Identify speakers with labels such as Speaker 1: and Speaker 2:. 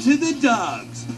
Speaker 1: to the dogs.